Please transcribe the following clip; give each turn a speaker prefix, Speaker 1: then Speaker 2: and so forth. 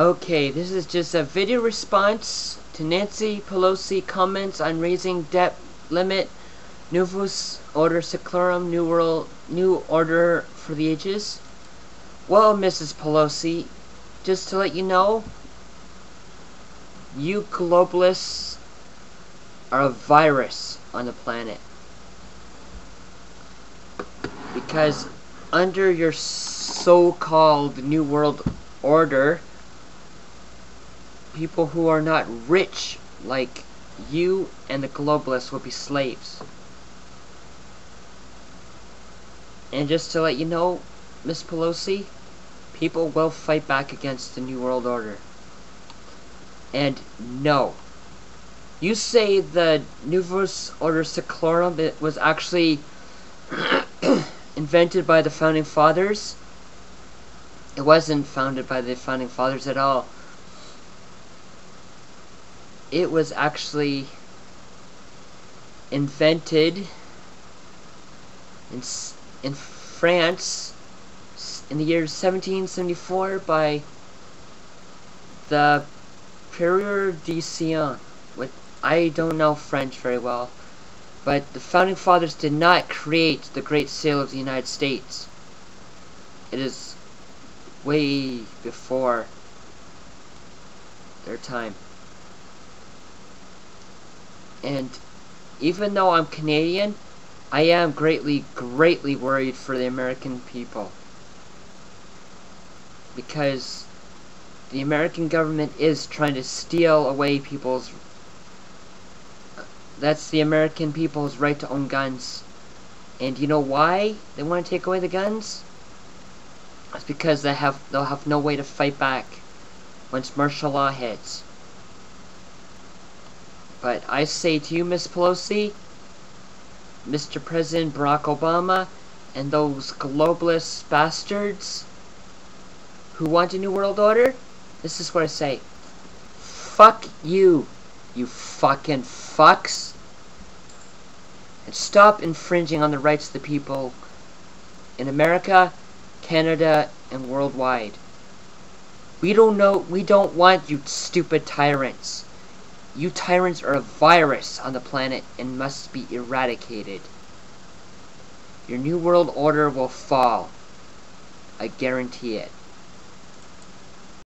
Speaker 1: Okay, this is just a video response to Nancy Pelosi comments on raising debt limit, Novus Ordo Seclorum, New World, New Order for the Ages. Well, Mrs. Pelosi, just to let you know, you globalists are a virus on the planet. Because under your so-called New World Order, people who are not rich like you and the globalists will be slaves. And just to let you know, Miss Pelosi, people will fight back against the New World Order. And no. You say the Novus Ordo Seclorum was actually invented by the Founding Fathers? It wasn't founded by the Founding Fathers at all it was actually invented in, in France in the year 1774 by the Prieur de Sion. With I don't know French very well, but the founding fathers did not create the Great Seal of the United States. It is way before their time. And even though I'm Canadian, I am greatly, greatly worried for the American people. Because the American government is trying to steal away people's... That's the American people's right to own guns. And you know why they want to take away the guns? It's because they have they'll have no way to fight back once martial law hits. But I say to you, Miss Pelosi, Mr. President Barack Obama, and those globalist bastards who want a new world order, this is what I say. Fuck you, you fucking fucks. And stop infringing on the rights of the people in America, Canada, and worldwide. We don't know, we don't want you stupid tyrants. You tyrants are a virus on the planet and must be eradicated. Your new world order will fall. I guarantee it.